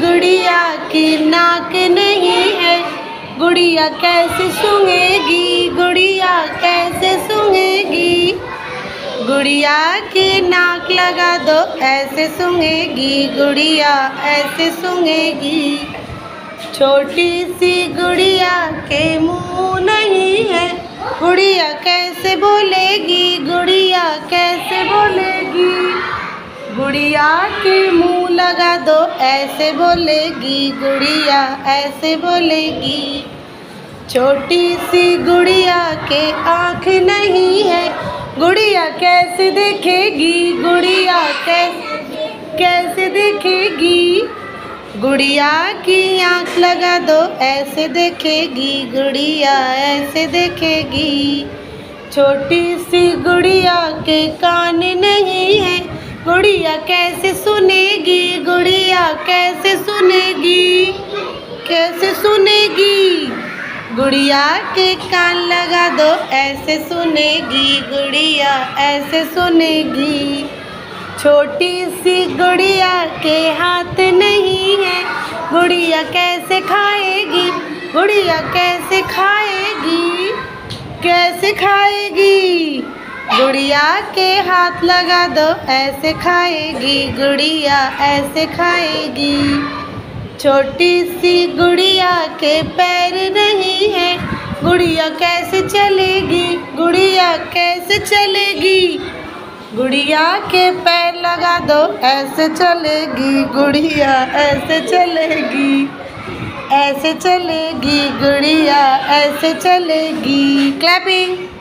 गुड़िया की नाक नहीं है। गुड़िया कैसे सूंघेगी? गुड़िया कैसे सूंघेगी? गुड़िया की नाक लगा दो, ऐसे सूंघेगी। गुड़िया ऐसे सूंघेगी। छोटी सी गुड़िया के मुँह नहीं है। गुड़िया कैसे बोलेगी? गुड़िया कैसे बोलेगी? गुड़िया के मुँह लगा दो, ऐसे बोलेगी गुड़िया, ऐसे बोलेगी। छोटी सी गुड़िया के आँख नहीं है, गुड़िया कैसे देखेगी, गुड़िया कैसे कैसे देखेगी? गुड़िया की आँख लगा दो, ऐसे देखेगी, गुड़िया ऐसे देखेगी। छोटी सी गुड़िया के कान नहीं है गुड़िया कैसे सुनेगी, गुड़िया कैसे सुनेगी कैसे सुनेगी? गुड़िया के कान लगा दो, ऐसे सुनेगी, गुड़िया ऐसे सुनेगी। छोटी सी गुड़िया के हाथ नहीं है, गुड़िया कैसे खाएगी, गुड़िया कैसे खाएगी कैसे खाएगी? गुड़िया के हाथ लगा दो, ऐसे खाएगी गुड़िया, ऐसे खाएगी। छोटी सी गुड़िया के पैर नहीं है, गुड़िया कैसे चलेगी, गुड़िया कैसे चलेगी? गुड़िया के पैर लगा दो, ऐसे चलेगी गुड़िया, ऐसे चलेगी। ऐसे चलेगी गुड़िया, ऐसे चलेगी। क्लैपिंग